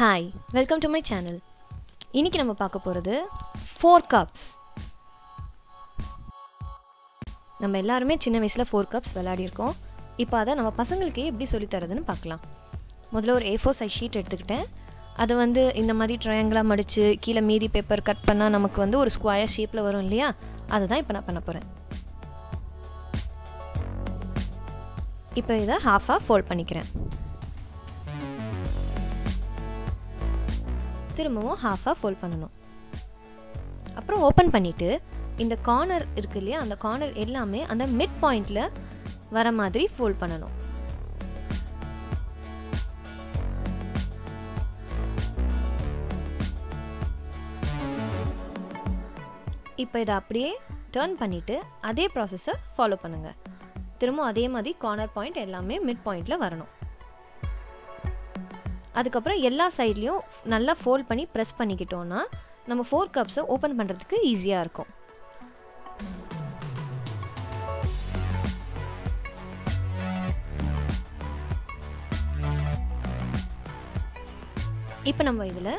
Hi welcome to my channel இன்னைக்கு நம்ம பார்க்க போகிறது ஃபோர் கப்ஸ் நம்ம எல்லாருமே சின்ன வயசில் ஃபோர் கப்ஸ் விளையாடிருக்கோம் இப்போ அதை நம்ம பசங்களுக்கு எப்படி சொல்லித்தரதுன்னு பார்க்கலாம். முதல்ல ஒரு ஏ ஃபோர் சைஸ் ஷீட் எடுத்துக்கிட்டேன். அதை வந்து இந்த மாதிரி ட்ரையாங்கிளாக மடித்து கீழே மீதி பேப்பர் கட் பண்ணால் நமக்கு வந்து ஒரு ஸ்கொயர் ஷேப்பில் வரும் இல்லையா? அதை தான் இப்போ நான் பண்ண போகிறேன் இப்போ இதை ஹாஃபாக ஃபோல்ட் பண்ணிக்கிறேன். திரும்பவும் ஹாஃபாக ஃபோல்ட் பண்ணணும். அப்புறம் ஓப்பன் பண்ணிவிட்டு இந்த கார்னர் இருக்கு இல்லையா அந்த கார்னர் எல்லாமே அந்த மிட் பாயிண்டில் வர மாதிரி ஃபோல்ட் பண்ணணும். இப்போ இதை அப்படியே டேர்ன் பண்ணிவிட்டு அதே ப்ராசஸை ஃபாலோ பண்ணுங்கள் திரும்ப அதே மாதிரி கார்னர் பாயிண்ட் எல்லாமே மிட் பாயிண்டில் வரணும். அதுக்கப்புறம் எல்லா சைட்லேயும் நல்லா ஃபோல்ட் பண்ணி ப்ரெஸ் பண்ணிக்கிட்டோன்னா நம்ம ஃபோர் கப்ஸை ஓப்பன் பண்ணுறதுக்கு ஈஸியாக இருக்கும். இப்போ நம்ம இதில்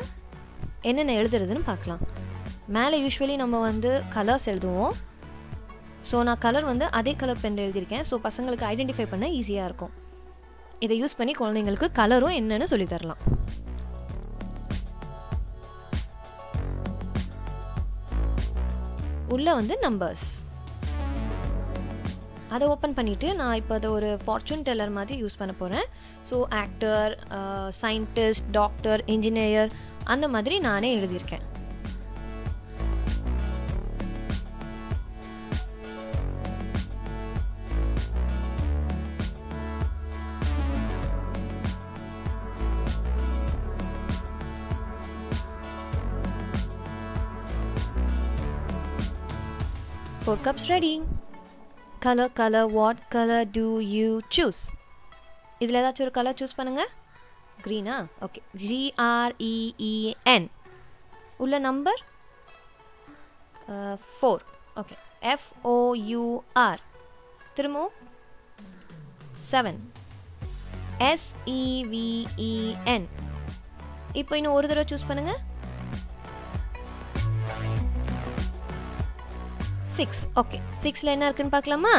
என்னென்ன எழுதுறதுன்னு பார்க்கலாம். மேலே யூஸ்வலி நம்ம வந்து கலர்ஸ் எழுதுவோம். ஸோ நான் கலர் வந்து அதே கலர் பென் எழுதியிருக்கேன். ஸோ பசங்களுக்கு ஐடென்டிஃபை பண்ண ஈஸியாக இருக்கும். இதை யூஸ் பண்ணி குழந்தைங்களுக்கு கலரும் என்னன்னு சொல்லி தரலாம். உள்ளே வந்து நம்பர்ஸ் அதை ஓப்பன் பண்ணிவிட்டு நான் இப்போ அதை ஒரு ஃபார்ச்சூன் டெல்லர் மாதிரி யூஸ் பண்ண போகிறேன் so actor scientist doctor engineer அந்த மாதிரி நானே எழுதியிருக்கேன். Four cups ready. Color, color, what color do you choose? இதில் ஏதாச்சும் ஒரு கலர் சூஸ் பண்ணுங்கள் க்ரீனா okay G R E E N உள்ள number four okay F O U R திரும்பவும்? Seven S E V E N இப்போ இன்னும் ஒரு தடவை சூஸ் பண்ணுங்கள் சிக்ஸ் ஓகே சிக்ஸில் என்ன இருக்குன்னு பார்க்கலாமா?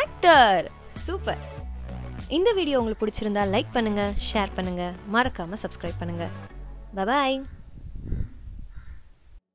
ஆக்டர் சூப்பர் இந்த வீடியோ உங்களுக்கு பிடிச்சிருந்தா லைக் பண்ணுங்க ஷேர் பண்ணுங்க. மறக்காமல் சப்ஸ்கிரைப் பண்ணுங்க. பபாய்